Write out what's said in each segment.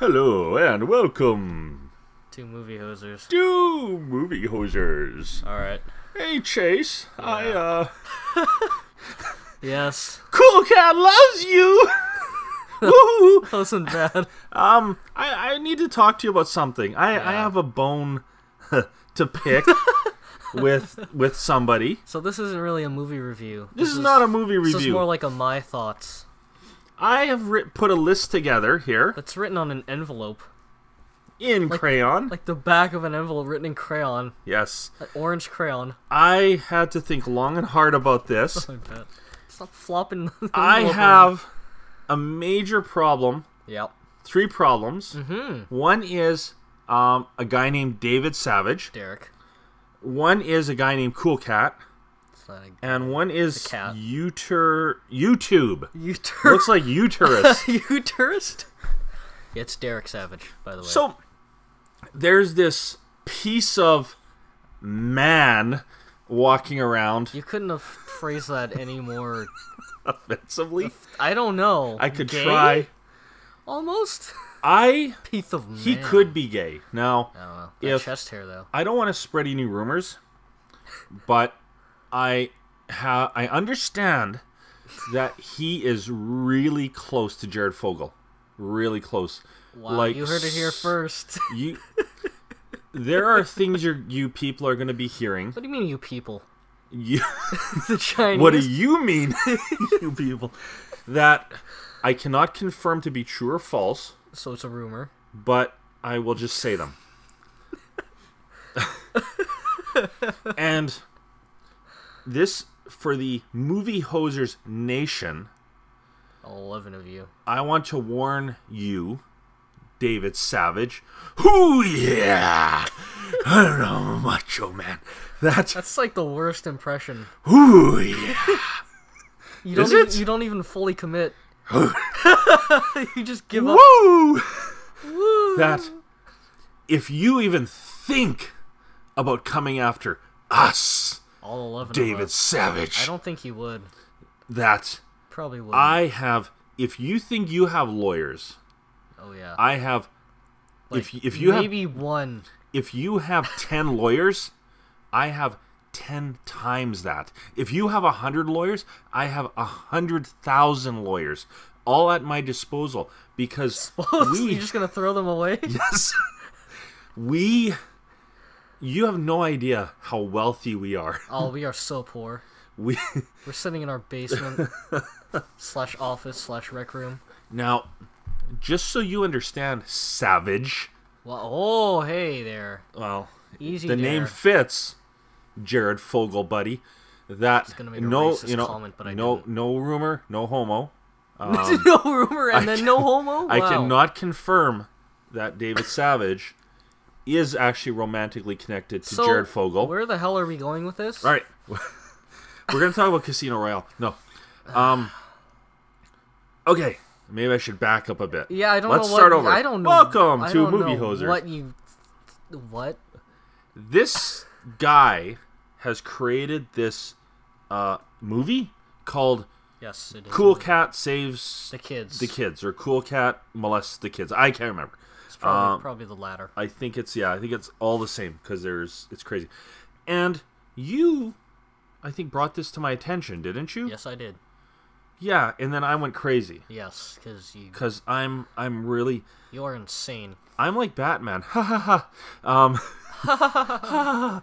Hello and welcome Two movie hosers. to Movie Hosers. All right. Hey Chase, I uh, Yes. Cool Cat loves you. Woo! Wasn't bad. Um, I I need to talk to you about something. I I have a bone to pick with with somebody. So this isn't really a movie review. This, is, not a movie review. This is more like a my thoughts. I have put a list together here That's written on an envelope, in crayon. like the back of an envelope, written in crayon, yes, like orange crayon. I had to think long and hard about this. I bet. Stop flopping. I have a major problem. around. Yep. Three problems. Mm-hmm. One is um, a guy named David Savage. Derek. One is a guy named Cool Cat, not a and one is cat. Uter YouTube. you tur- Looks like uterus. you tourist. It's Derek Savage, by the way. so there's this piece of man walking around you couldn't have phrased that any more. offensively. I don't know. I could Gay? try. Almost. I Piece of man. he could be gay. Now oh, know. That If- chest hair though. I don't want to spread any rumors, but I ha- I understand that he is really close to Jared Fogle, really close. Wow, like you heard it here first. You, there are things you you people are going to be hearing. what do you mean, you people? You, The Chinese. what do you mean, you people? That I cannot confirm to be true or false, So it's a rumor. but I will just say them. and this for the movie hosers nation, eleven of you. I want to warn you, David Savage. Whoo yeah, I don't know, macho man. That's That's like the worst impression. whoo yeah. You don't Is even, it? you don't even fully commit. you just give up. Woo! Woo. That if you even think about coming after us, All eleven. David. Savage, I don't think he would. that Probably would. I have. If you think you have lawyers, oh yeah. I have. Like, if if you have maybe one. if you have 10 lawyers, I have 10 times that. If you have 100 lawyers, I have 100,000 lawyers all at my disposal because we You're just gonna throw them away? yes we you have no idea how wealthy we are. Oh, we are so poor. We We're sitting in our basement slash office slash rec room. now just so you understand, Savage, Well, oh, hey there. well, Easy the name fits Jared Fogle, buddy. That gonna make a no, racist you know, comment, but I no, didn't. no rumor, no homo. Um, no rumor and I then no can- homo. I cannot confirm that David Savage is actually romantically connected to So, Jared Fogle. Where the hell are we going with this? All right, we're gonna talk about Casino Royale. No, um, okay, maybe I should back up a bit. Yeah, I don't Let's know. What, start over. I don't know. Welcome I to don't Movie Hoser. What you? What? This guy has created this uh, movie called Yes, it is. Cool Cat Saves The kids. the Kids or Cool Cat Molests the Kids. I can't remember. Probably, um, probably the latter. I think it's yeah, I think it's all the same because there's it's crazy. And you I think brought this to my attention, didn't you? Yes, I did. Yeah, and then I went crazy Yes, because you cuz I'm I'm really you are insane. I'm like Batman. Ha ha ha. Um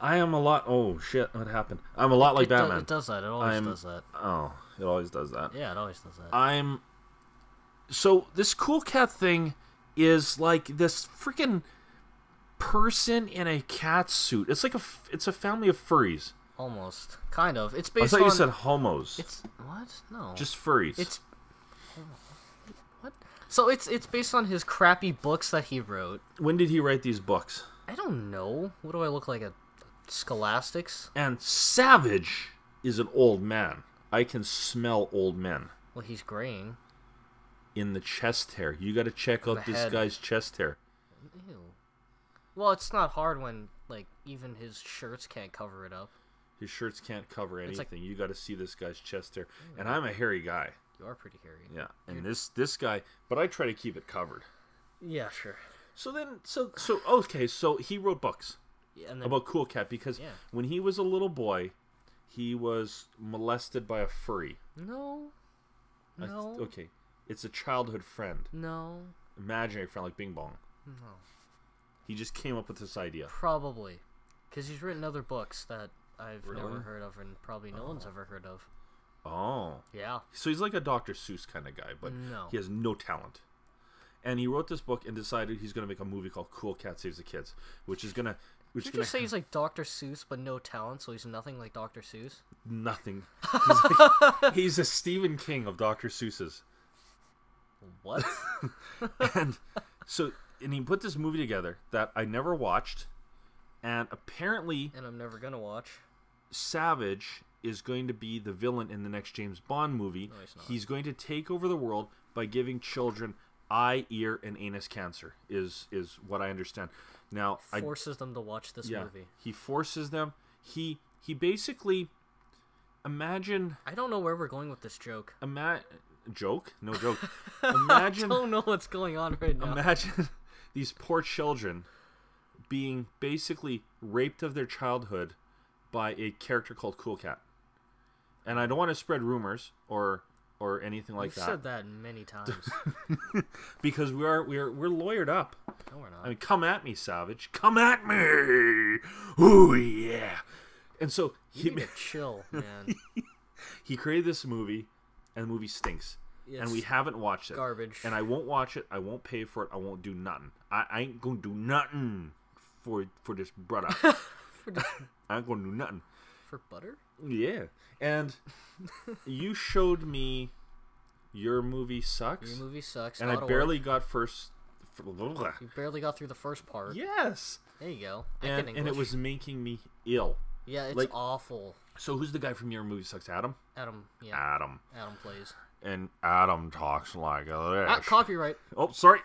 I am a lot Oh shit, what happened? I'm a lot like it, Batman. it does that. It always I'm- does that. Oh, it always does that. Yeah, it always does that. I'm so this cool cat thing is like this freaking person in a cat suit. It's like a it's a family of furries. Almost, kind of. It's based. I thought on. you said homos. It's what? No. Just furries. It's what? So it's it's based on his crappy books that he wrote. when did he write these books? I don't know. What do I look like? A Scholastics? And Savage is an old man. I can smell old men Well, he's graying. In the chest hair. You got to check out The this head. guy's chest hair. Ew. Well, it's not hard when like even his shirts can't cover it up. His shirts can't cover anything. like- you got to see this guy's chest hair. And I'm a hairy guy. You are pretty hairy. Yeah, and this this guy, but I try to keep it covered. Yeah, sure. So then, so so okay, so he wrote books Yeah, and then, about Cool Cat because Yeah. when he was a little boy, he was molested by a furry. no, I th- no, okay, it's a childhood friend, no, imaginary friend like Bing Bong. no. He just came up with this idea. Probably, because he's written other books that I've never heard of, and probably no one's oh. ever heard of. Oh, Yeah. so he's like a Dr. Seuss kind of guy, but No. he has no talent. And he wrote this book and decided he's going to make a movie called Cool Cat Saves the Kids, which is gonna, which Did you gonna just say he's like Dr. Seuss but no talent, so he's nothing like Dr. Seuss? nothing. He's, like, he's a Stephen King of Dr. Seuss's. What? and so and he put this movie together that I never watched, and apparently and I'm never gonna watch. Savage is going to be the villain in the next James Bond movie. he's not. He's going to take over the world by giving children eye, ear, and anus cancer. Is is what I understand. Now I Forces them to watch this yeah movie. he forces them. He he basically imagine I don't know where we're going with this joke. ima- joke no joke. Imagine. I don't know what's going on right now. Imagine these poor children being basically raped of their childhood by a character called Cool Cat. And I don't want to spread rumors or or anything like You've that, said that many times. because we are we are we're lawyered up. no, we're not. I mean, come at me, Savage. Come at me. Ooh yeah. And so he you need to chill, man. he created this movie, and the movie stinks. and we haven't watched it. garbage. And I won't watch it. I won't pay for it. I won't do nothing. I, I ain't gonna do nothing for for this brother. for, just- I ain't gonna do nothing. for butter? Yeah. And you showed me your movie sucks, Your movie sucks. and I barely got first. You barely got through the first part. Yes. There you go. I And and it was making me ill. Yeah, it's like- awful. So who's the guy from your movie sucks? Adam. Adam, yeah, Adam. Adam plays. And Adam talks like this. Ah, copyright. Oh, sorry.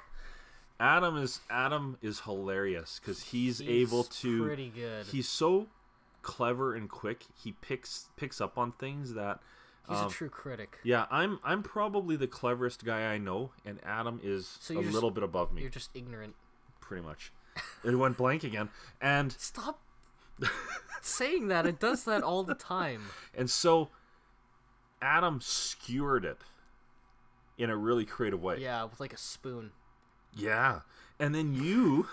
Adam is Adam is hilarious because he's, able to. pretty good. He's so clever and quick. He picks picks up on things that. He's um, a true critic. Yeah, I'm I'm probably the cleverest guy I know, and Adam is So a just- little bit above me, You're just ignorant. pretty much. it went blank again, and Stop saying that. It does that all the time. and so Adam skewered it in a really creative way. Yeah, with like a spoon. Yeah. And then you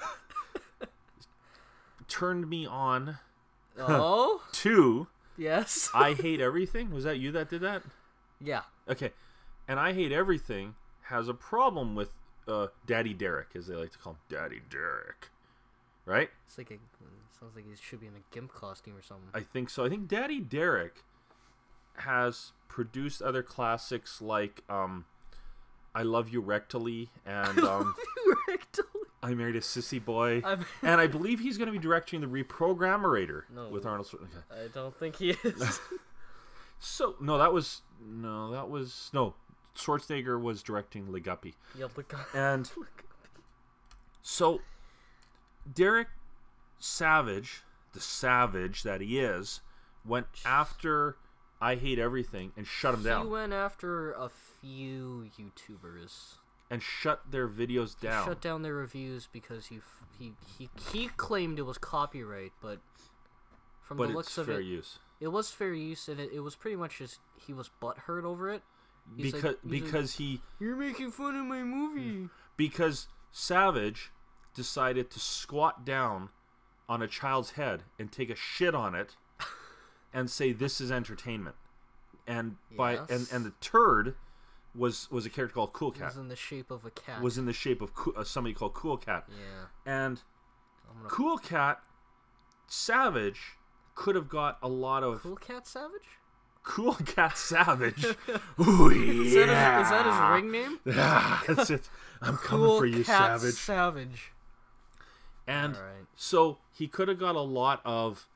turned me on Oh, to yes. I Hate Everything. Was that you that did that? Yeah. Okay. And I Hate Everything has a problem with uh, Daddy Derek, as they like to call him. Daddy Derek. Right? It's like a sounds like he should be in a gimp costume or something. I think so. I think Daddy Derek has produced other classics like um, I Love You Rectally and um, I Married a Sissy Boy. I'm- and I believe he's going to be directing the Reprogrammerator No. with Arnold Schwarzenegger. I don't think he is. So no, that was no, that was no. Schwarzenegger was directing Le Guppy, yeah, look. and so Derek Savage, the savage that he is, went after I Hate Everything and shut him down. He went after a few YouTubers. and shut their videos down. Shut down their reviews because he he he he claimed it was copyright, but from but the looks of fair it, use it was fair use, and it, it was pretty much just he was butthurt over it. He's like- because like, because he you're making fun of my movie. Hmm. because Savage decided to squat down on a child's head and take a shit on it and say this is entertainment. And by and, Yes. and the turd was was a character called Cool It Cat. was in the shape of a cat. Was in the shape of uh, somebody called Cool Cat. yeah. And gonna Cool Cat Savage could have got a lot of cool cat savage. Cool Cat Savage. Ooh, yeah. Is that, his, is that his ring name? Ah, that's it. I'm coming Cool for you, cat Savage. Savage. And Alright. so he could have got a lot of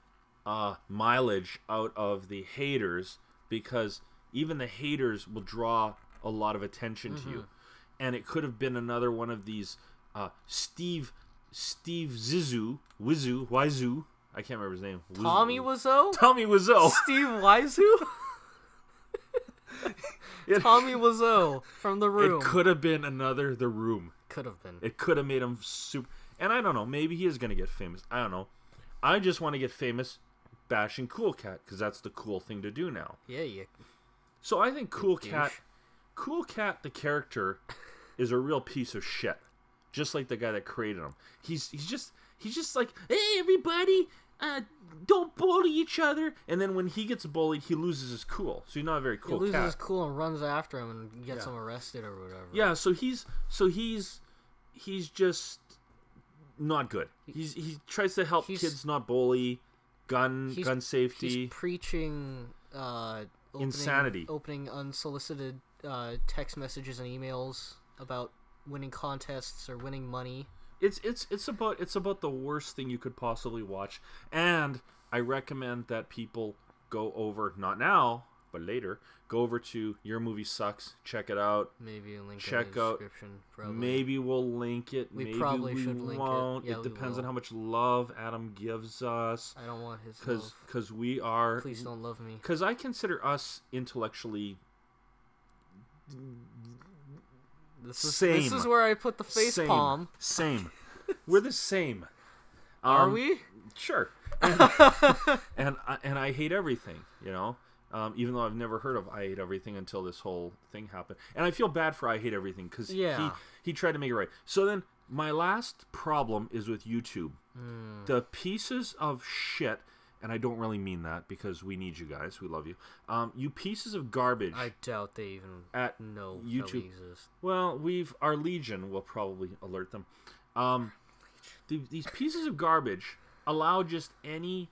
uh, mileage out of the haters because even the haters will draw a lot of attention to you. And it could have been another one of these uh, Steve Steve Zissou Wizu Wizu. I can't remember his name. Wizu- Tommy Wiseau. Tommy Wiseau. Steve Wiseau. It- Tommy Wiseau from the room. It could have been another The Room could have been. It could have made him super. And I don't know. Maybe he is gonna get famous. I don't know. I just want to get famous bashing Cool Cat because that's the cool thing to do now. yeah, you. So I think Cool douche. Cat, Cool Cat, the character, is a real piece of shit. Just like the guy that created him. He's he's just he's just like, hey everybody, uh, don't bully each other. And then when he gets bullied, he loses his cool. So he's not a very cool. He loses cat. his cool and runs after him and gets Yeah. him arrested or whatever. Yeah, so he's so he's he's just not good. He's he tries to help He's- kids not bully, gun gun safety. He's preaching uh, opening, Insanity. opening unsolicited uh, text messages and emails about winning contests or winning money. it's it's it's about it's about the worst thing you could possibly watch and i recommend that people go over not now but later go over to your movie sucks check it out Maybe a link Check in the out- description. Probably. maybe we'll link it We maybe probably we should link it. won't Yeah, it depends on how much love adam gives us I don't want his because love. because we are Please don't love me. because i consider us intellectually This is, same. This is where I put the face same palm. same we're the same Are Um, we? Sure. And and I, and I hate everything, you know. Um, even though I've never heard of I hate everything until this whole thing happened, and I feel bad for I hate everything because Yeah. he he tried to make it right. So then my last problem is with YouTube. Hmm. The pieces of shit, and I don't really mean that because we need you guys, we love you. Um, you pieces of garbage. I doubt they even At know YouTube. we exist. Well, we've our legion will probably alert them. Um, the, these pieces of garbage allow just any,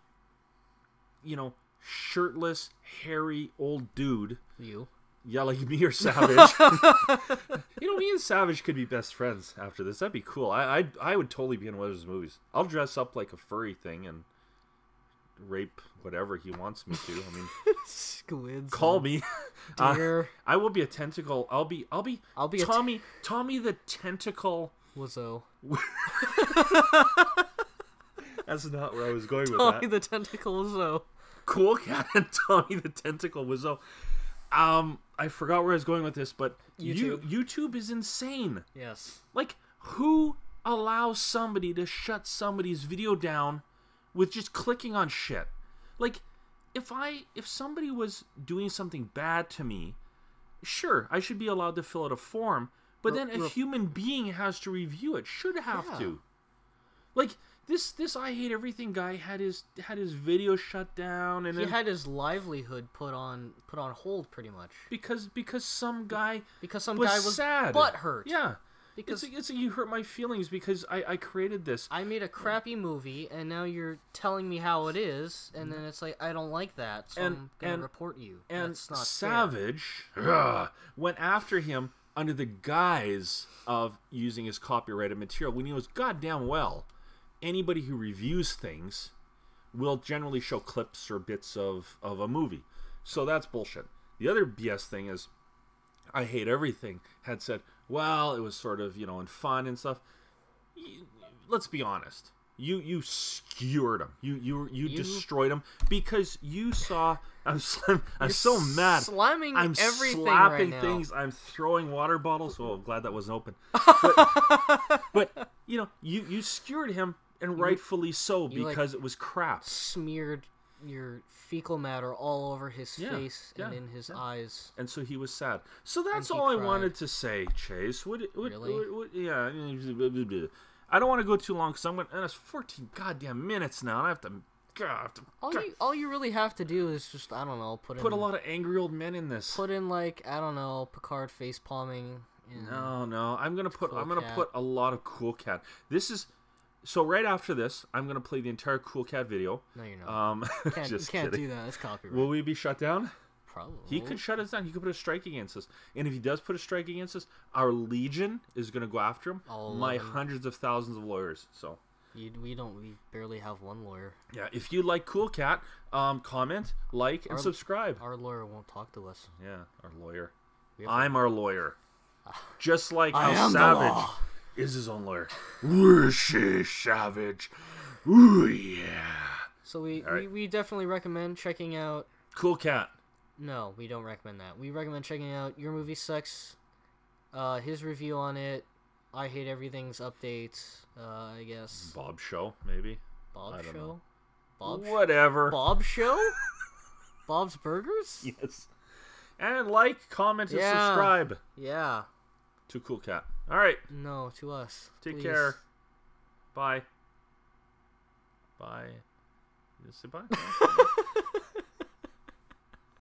you know, shirtless, hairy old dude, You. yeah, like me or Savage. you know, me and Savage could be best friends after this. That'd be cool. I I I would totally be in one of his movies. I'll dress up like a furry thing and rape whatever he wants me to. I mean, Squids. call me. Uh, I will be a tentacle. I'll be. I'll be. I'll be Tommy. Tommy the tentacle. Wiseau. That's not where I was going with that. Tommy the tentacle Wiseau. Cool cat and Tommy the tentacle was so. Um, I forgot where I was going with this, but you YouTube. YouTube is insane. Yes. Like, who allows somebody to shut somebody's video down with just clicking on shit? Like, if I if somebody was doing something bad to me, sure, I should be allowed to fill out a form, but then a human being has to review it. Should have Yeah. to. Like this this I hate everything guy had his had his video shut down and He then had his livelihood put on put on hold pretty much because because some guy because some was guy was sad. butt hurt. Yeah. Because It's, it's you hurt my feelings because I, I created this. I made a crappy movie and now you're telling me how it is and then it's like I don't like that so And- I'm gonna and- report you. and That's not fair. Savage ugh, went after him under the guise of using his copyrighted material when he knows goddamn well anybody who reviews things will generally show clips or bits of, of a movie. So that's bullshit. The other BS thing is I hate everything had said, well, it was sort of, you know, in fun and stuff. Let's be honest. You you skewered him. You you you, You- destroyed him because you saw. I'm I'm so mad. slamming I'm everything slapping right now. things. I'm throwing water bottles. Oh, I'm glad that wasn't open. But, but you know, you you skewered him, and rightfully so you, like, because it was crap. Smeared your fecal matter all over his Yeah, face and in his yeah. eyes. and so he was sad. So that's all I wanted to say, Chase. Really? yeah. I don't want to go too long because I'm going. And it's 14 goddamn minutes now, and I have to. God, I have to All God, you all you really have to do is just I don't know put in put a lot of angry old men in this. put in like I don't know Picard face palming. No, no. I'm gonna put. Cool I'm gonna Cat. put a lot of Cool Cat. This is. So right after this, I'm gonna play the entire Cool Cat video. no, you're not. Um, can't, you just can't kidding. do that. It's copyright. Will we be shut down? Probably. He could shut us down. He could put a strike against us. And if he does put a strike against us, our legion is going to go after him. All My 11. hundreds of thousands of lawyers. So, You, we don't. We barely have one lawyer. yeah, if you like Cool Cat, um, comment, like, and subscribe. Our lawyer won't talk to us. yeah, our lawyer. I'm our lawyer. Just like I how Savage is his own lawyer. Rishi Savage. Ooh, yeah. So we, right. we, we definitely recommend checking out. Cool Cat. No, we don't recommend that. We recommend checking out Your Movie Sucks, uh, his review on it, I Hate Everything's updates, uh, I guess. Bob Show, maybe? Bob Show? Bob Whatever. Bob Show? Bob's Burgers? Yes. And like, comment, and yeah. subscribe. Yeah. To Cool Cat. All right. No, to us. Take please. care. Bye. Bye. Just say bye.